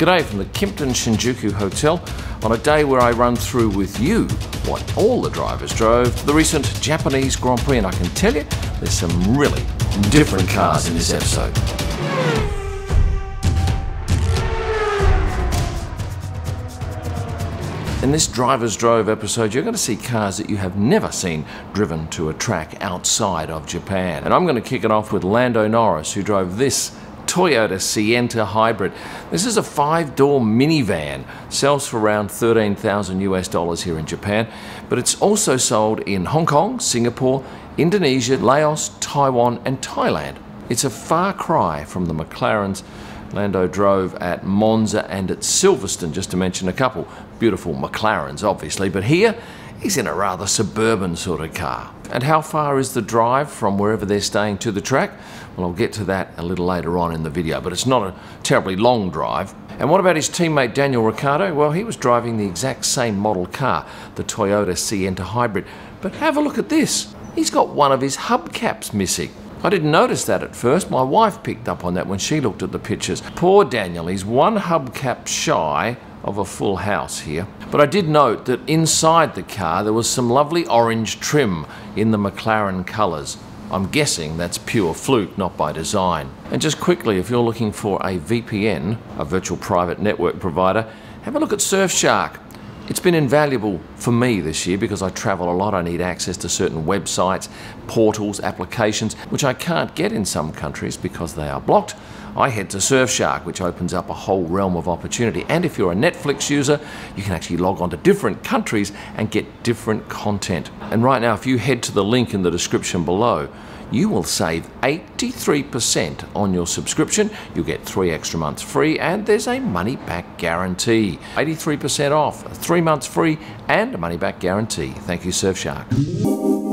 G'day from the Kimpton Shinjuku Hotel on a day where I run through with you what all the drivers drove the recent Japanese Grand Prix, and I can tell you there's some really different cars in this episode. In this Drivers Drove episode, you're going to see cars that you have never seen driven to a track outside of Japan. And I'm going to kick it off with Lando Norris, who drove this Toyota Sienta Hybrid. This is a five door minivan, sells for around 13,000 US dollars here in Japan, but it's also sold in Hong Kong, Singapore, Indonesia, Laos, Taiwan, and Thailand. It's a far cry from the McLarens Lando drove at Monza and at Silverstone, just to mention a couple. Beautiful McLarens, obviously, but here he's in a rather suburban sort of car. And how far is the drive from wherever they're staying to the track? Well, I'll get to that a little later on in the video, but it's not a terribly long drive. And what about his teammate Daniel Ricciardo? Well, he was driving the exact same model car, the Toyota Sienta Hybrid. But have a look at this. He's got one of his hubcaps missing. I didn't notice that at first. My wife picked up on that when she looked at the pictures. Poor Daniel, he's one hubcap shy of a full house here. But I did note that inside the car there was some lovely orange trim in the McLaren colours. I'm guessing that's pure fluke, not by design. And just quickly, if you're looking for a VPN, a virtual private network provider, have a look at Surfshark. It's been invaluable for me this year because I travel a lot. I need access to certain websites, portals, applications, which I can't get in some countries because they are blocked. I head to Surfshark, which opens up a whole realm of opportunity. And if you're a Netflix user, you can actually log on to different countries and get different content. And right now, if you head to the link in the description below, you will save 83% on your subscription. You'll get three extra months free, and there's a money back guarantee. 83% off, three months free, and a money back guarantee. Thank you, Surfshark.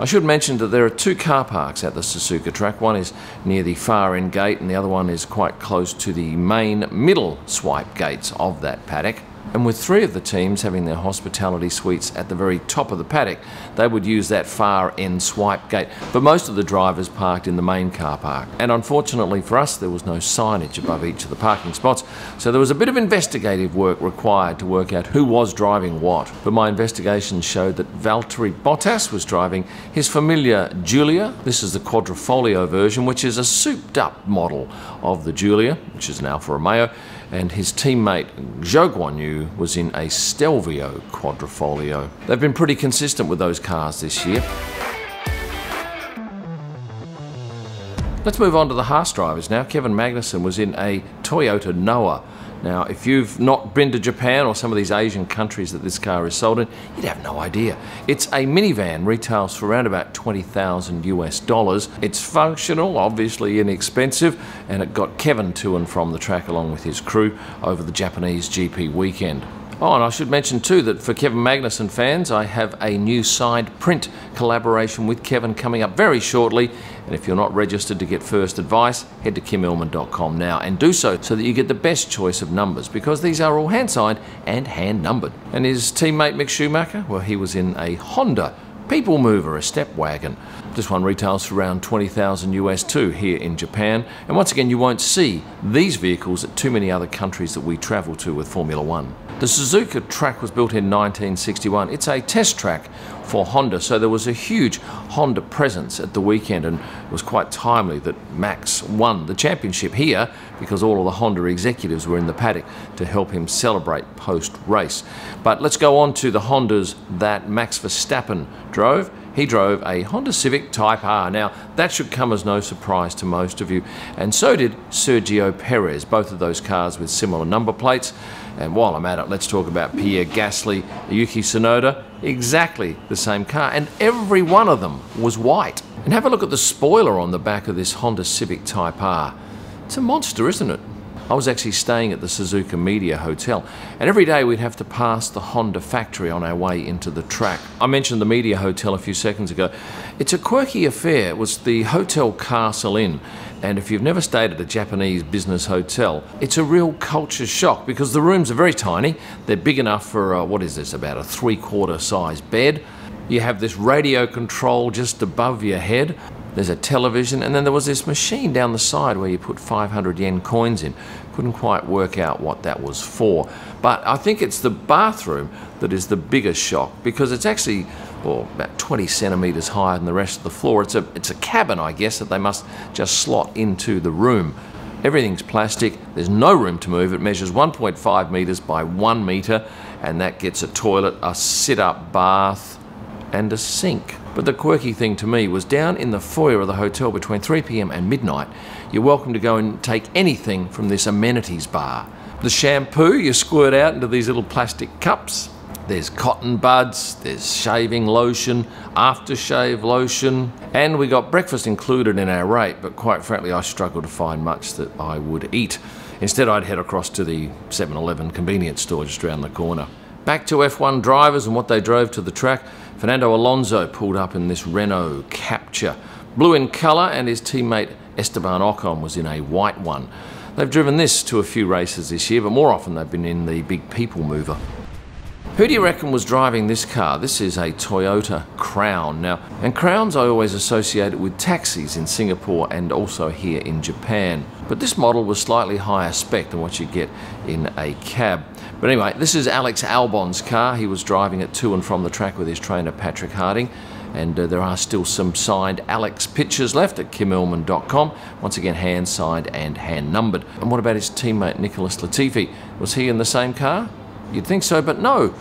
I should mention that there are two car parks at the Suzuka track. One is near the far end gate, and the other one is quite close to the main middle swipe gates of that paddock. And with three of the teams having their hospitality suites at the very top of the paddock, they would use that far end swipe gate. But most of the drivers parked in the main car park. And unfortunately for us, there was no signage above each of the parking spots. So there was a bit of investigative work required to work out who was driving what. But my investigation showed that Valtteri Bottas was driving his familiar Giulia. This is the Quadrifoglio version, which is a souped up model of the Giulia, which is an Alfa Romeo and his teammate Zhou Guanyu was in a Stelvio Quadrifoglio. They've been pretty consistent with those cars this year. Let's move on to the Haas drivers now. Kevin Magnussen was in a Toyota Noah now, if you've not been to Japan or some of these Asian countries that this car is sold in, you'd have no idea. It's a minivan, retails for around about 20,000 US dollars. It's functional, obviously inexpensive, and it got Kevin to and from the track along with his crew over the Japanese GP weekend. Oh, and I should mention too that for Kevin Magnussen fans, I have a new side print collaboration with Kevin coming up very shortly. And if you're not registered to get first advice, head to kymillman.com now and do so so that you get the best choice of numbers because these are all hand signed and hand numbered. And his teammate Mick Schumacher, well, he was in a Honda People Mover, a step wagon. This one retails for around 20,000 US too here in Japan. And once again, you won't see these vehicles at too many other countries that we travel to with Formula One. The Suzuka track was built in 1961. It's a test track for Honda, so there was a huge Honda presence at the weekend, and it was quite timely that Max won the championship here because all of the Honda executives were in the paddock to help him celebrate post race. But let's go on to the Hondas that Max Verstappen drove. He drove a Honda Civic Type R. Now, that should come as no surprise to most of you. And so did Sergio Perez, both of those cars with similar number plates. And while I'm at it, let's talk about Pierre Gasly, Yuki Tsunoda, exactly the same car. And every one of them was white. And have a look at the spoiler on the back of this Honda Civic Type R. It's a monster, isn't it? I was actually staying at the Suzuka Media Hotel, and every day we'd have to pass the Honda factory on our way into the track. I mentioned the Media Hotel a few seconds ago. It's a quirky affair. It was the Hotel Castle Inn, and if you've never stayed at a Japanese business hotel, it's a real culture shock because the rooms are very tiny. They're big enough for, what is this, about a three quarter size bed. You have this radio control just above your head. There's a television, and then there was this machine down the side where you put 500 yen coins in. Couldn't quite work out what that was for. But I think it's the bathroom that is the biggest shock because it's actually well, about 20 centimetres higher than the rest of the floor. It's a, it's a cabin, I guess, that they must just slot into the room. Everything's plastic, there's no room to move. It measures 1.5 metres by 1 metre, and that gets a toilet, a sit up bath, and a sink. But the quirky thing to me was down in the foyer of the hotel between 3 pm and midnight, you're welcome to go and take anything from this amenities bar. The shampoo you squirt out into these little plastic cups. There's cotton buds, there's shaving lotion, aftershave lotion, and we got breakfast included in our rate, but quite frankly, I struggled to find much that I would eat. Instead, I'd head across to the 7 Eleven convenience store just around the corner. Back to F1 drivers and what they drove to the track. Fernando Alonso pulled up in this Renault Captur, blue in colour, and his teammate Esteban Ocon was in a white one. They've driven this to a few races this year, but more often they've been in the big people mover. Who do you reckon was driving this car? This is a Toyota Crown. Now, and Crowns I always associated with taxis in Singapore and also here in Japan. But this model was slightly higher spec than what you get in a cab. But anyway, this is Alex Albon's car. He was driving it to and from the track with his trainer Patrick Harding. And uh, there are still some signed Alex pictures left at kymillman.com. Once again, hand signed and hand numbered. And what about his teammate Nicholas Latifi? Was he in the same car? You'd think so, but no.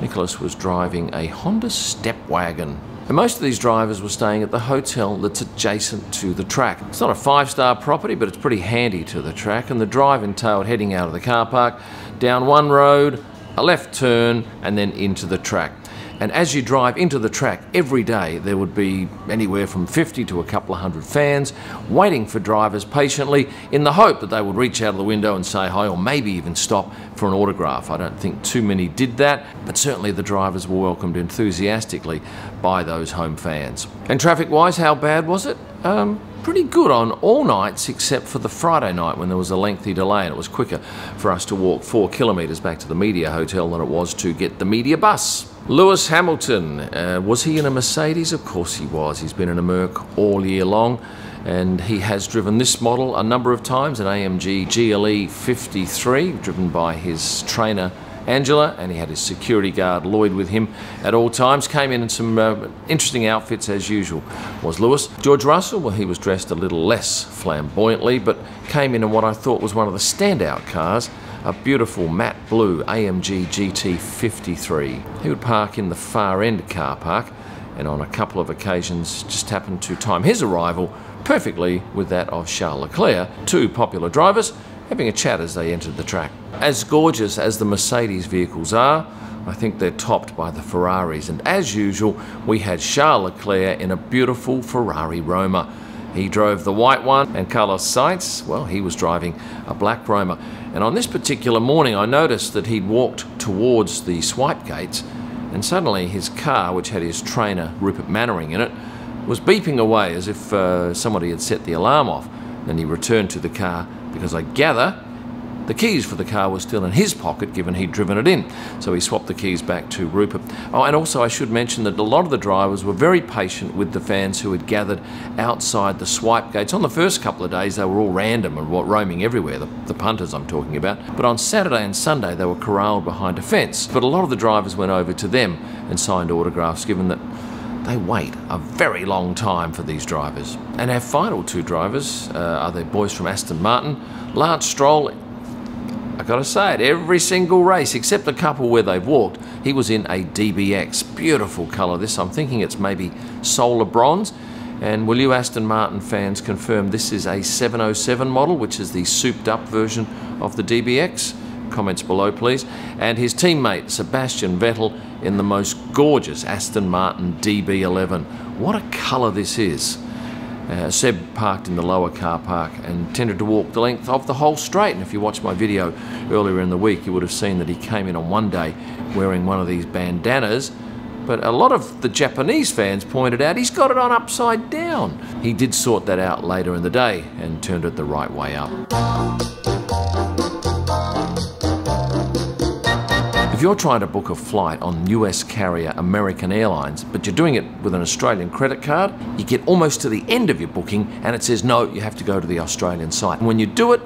Nicholas was driving a Honda Stepwagon. And most of these drivers were staying at the hotel that's adjacent to the track. It's not a five star property, but it's pretty handy to the track. And the drive entailed heading out of the car park, down one road, a left turn, and then into the track. And as you drive into the track every day, there would be anywhere from 50 to a couple of hundred fans waiting for drivers patiently in the hope that they would reach out of the window and say hi or maybe even stop for an autograph. I don't think too many did that, but certainly the drivers were welcomed enthusiastically by those home fans. And traffic wise, how bad was it? Um, pretty good on all nights except for the Friday night when there was a lengthy delay and it was quicker for us to walk four kilometres back to the media hotel than it was to get the media bus. Lewis Hamilton, uh, was he in a Mercedes? Of course he was. He's been in a Merc all year long and he has driven this model a number of times, an AMG GLE 53, driven by his trainer Angela, and he had his security guard Lloyd with him at all times. Came in in some uh, interesting outfits as usual, was Lewis. George Russell, well, he was dressed a little less flamboyantly, but came in in what I thought was one of the standout cars a beautiful matte blue AMG GT53. He would park in the far end car park and on a couple of occasions just happened to time his arrival perfectly with that of Charles Leclerc, two popular drivers having a chat as they entered the track. As gorgeous as the Mercedes vehicles are, I think they're topped by the Ferraris, and as usual, we had Charles Leclerc in a beautiful Ferrari Roma. He drove the white one, and Carlos Sainz, well, he was driving a black Roma. And on this particular morning, I noticed that he'd walked towards the swipe gates, and suddenly his car, which had his trainer Rupert Manwaring in it, was beeping away as if uh, somebody had set the alarm off. Then he returned to the car because I gather the keys for the car were still in his pocket given he'd driven it in. So he swapped the keys back to Rupert. Oh, and also I should mention that a lot of the drivers were very patient with the fans who had gathered outside the swipe gates. On the first couple of days, they were all random and roaming everywhere, the, the punters I'm talking about. But on Saturday and Sunday, they were corralled behind a fence. But a lot of the drivers went over to them and signed autographs, given that they wait a very long time for these drivers. And our final two drivers uh, are the boys from Aston Martin, Lance Stroll I gotta say it, every single race, except a couple where they've walked, he was in a DBX. Beautiful colour this. I'm thinking it's maybe solar bronze. And will you Aston Martin fans confirm this is a 707 model, which is the souped up version of the DBX? Comments below, please. And his teammate, Sebastian Vettel, in the most gorgeous Aston Martin DB11. What a colour this is. Uh, Seb parked in the lower car park and tended to walk the length of the whole straight. And if you watched my video earlier in the week, you would have seen that he came in on one day wearing one of these bandanas. But a lot of the Japanese fans pointed out he's got it on upside down. He did sort that out later in the day and turned it the right way up. If you're trying to book a flight on US carrier American Airlines, but you're doing it with an Australian credit card, you get almost to the end of your booking and it says no, you have to go to the Australian site. And when you do it,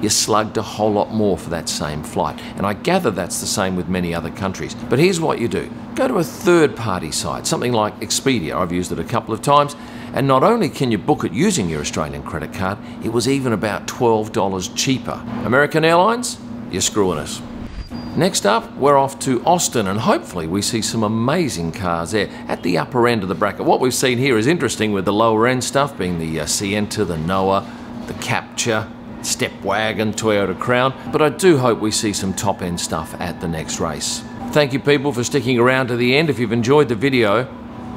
you're slugged a whole lot more for that same flight. And I gather that's the same with many other countries. But here's what you do go to a third party site, something like Expedia. I've used it a couple of times. And not only can you book it using your Australian credit card, it was even about $12 cheaper. American Airlines, you're screwing us. Next up, we're off to Austin and hopefully we see some amazing cars there at the upper end of the bracket. What we've seen here is interesting with the lower end stuff being the uh, Sienta, the Noah, the Captur, Stepwagon, Toyota Crown, but I do hope we see some top end stuff at the next race. Thank you people for sticking around to the end. If you've enjoyed the video,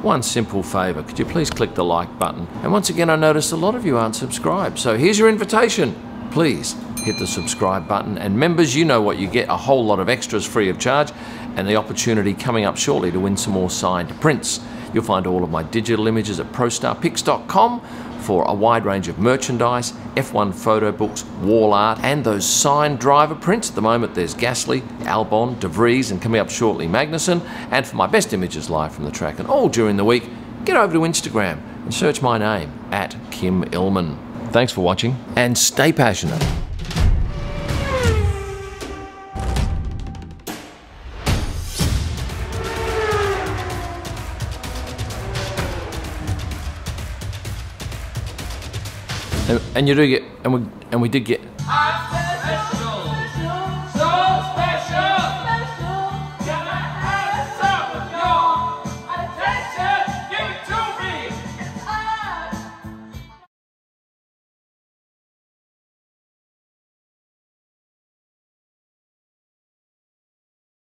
one simple favour, could you please click the like button? And once again, I noticed a lot of you aren't subscribed, so here's your invitation. Please hit the subscribe button. And members, you know what you get a whole lot of extras free of charge and the opportunity coming up shortly to win some more signed prints. You'll find all of my digital images at ProStarPics.com for a wide range of merchandise, F1 photo books, wall art, and those signed driver prints. At the moment, there's Gasly, Albon, De Vries, and coming up shortly, Magnussen. And for my best images live from the track and all during the week, get over to Instagram and search my name at Kym Illman. Thanks for watching and stay passionate. And, and you do get, and we, and we did get.